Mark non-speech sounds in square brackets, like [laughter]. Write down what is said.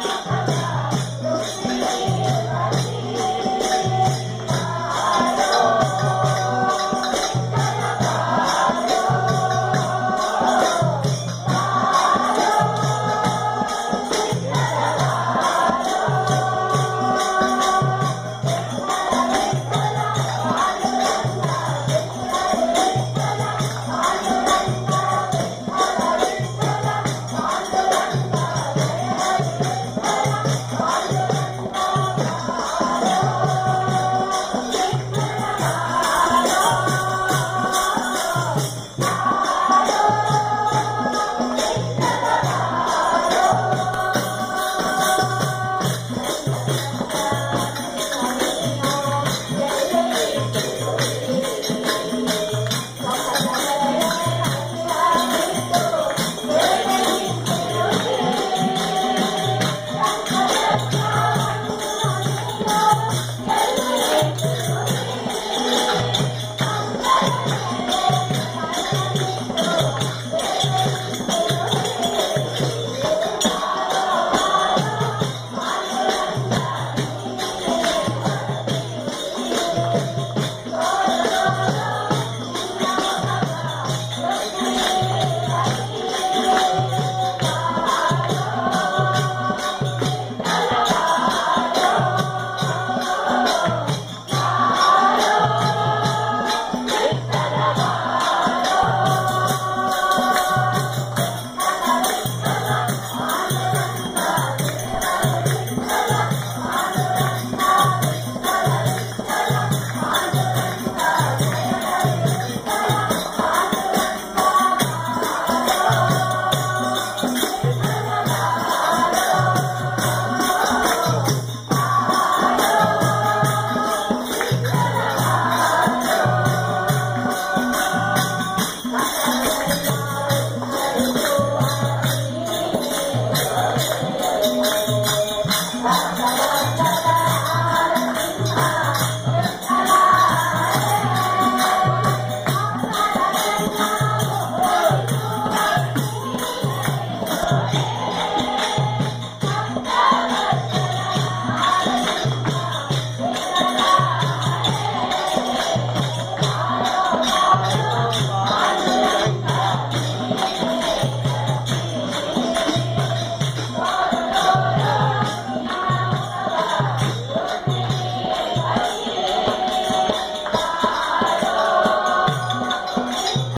you [laughs]